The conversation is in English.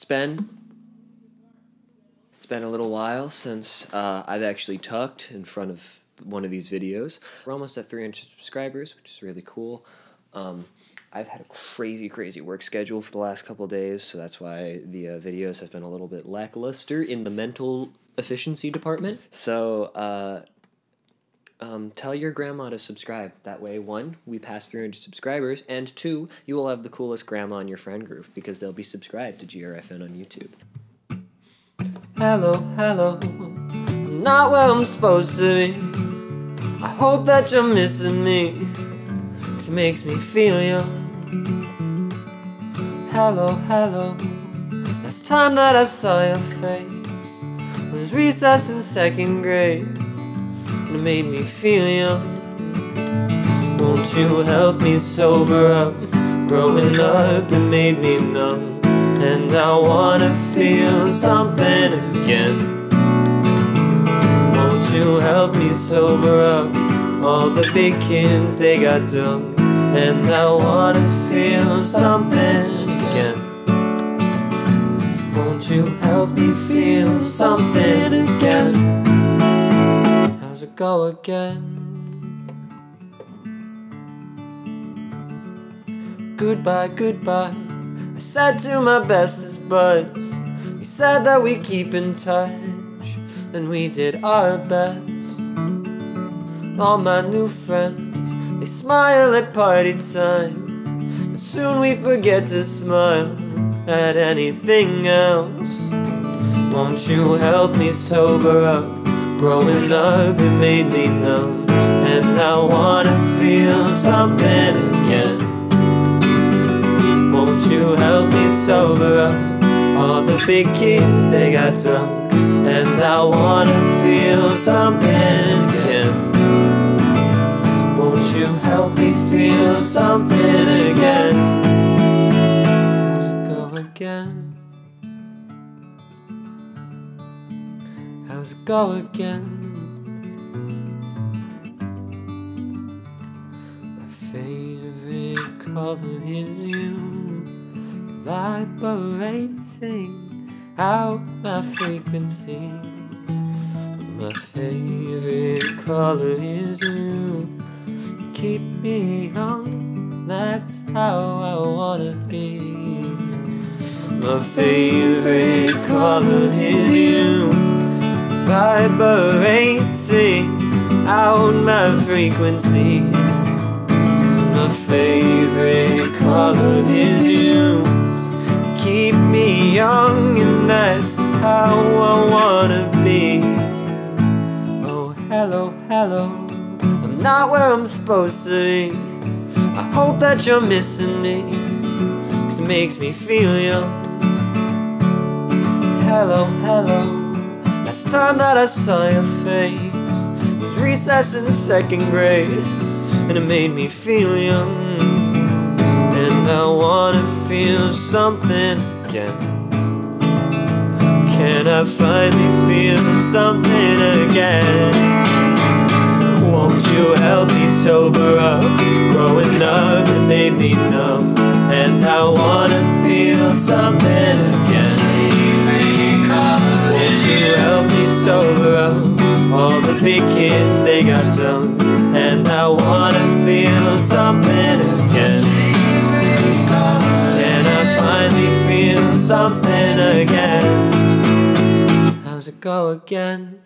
It's been it's been a little while since uh, I've actually talked in front of one of these videos. We're almost at 300 subscribers, which is really cool. Um, I've had a crazy, crazy work schedule for the last couple days, so that's why the uh, videos have been a little bit lackluster in the mental efficiency department. So, uh, um, tell your grandma to subscribe. That way, one, we pass 300 subscribers, and two, you will have the coolest grandma in your friend group because they'll be subscribed to GRFN on YouTube. Hello, hello, not where I'm supposed to be. I hope that you're missing me, cause it makes me feel young. Hello, hello, last time that I saw your face was recess in second grade and it made me feel young. Won't you help me sober up? Growing up, it made me numb, and I wanna feel something again. Won't you help me sober up? All the big kids, they got dumb, and I wanna feel something again. Won't you help me feel something again? It go again? Goodbye, goodbye. I said to my bestest buds. We said that we keep in touch, and we did our best. All my new friends, they smile at party time, but soon we forget to smile at anything else. Won't you help me sober up? Growing up, it made me numb, and I wanna feel something again. Won't you help me sober up? All the big kids, they got drunk, and I wanna feel something again. Won't you help me feel something again? Go again? It go again? My favorite color is you, vibrating out my frequencies. My favorite color is you, you keep me young, that's how I wanna be. My favorite color is you vibrating out my frequencies. My favorite color is you. Keep me young, and that's how I wanna be. Oh, hello, hello. I'm not where I'm supposed to be. I hope that you're missing me, cause it makes me feel young. Hello, hello. Last time that I saw your face was recess in second grade, and it made me feel young. And I wanna feel something again. Can I finally feel something again? Won't you help me sober up? Growing up, it made me numb, and I wanna feel something big kids, they got dumb And I wanna feel something again Can I finally feel something again? How's it go again?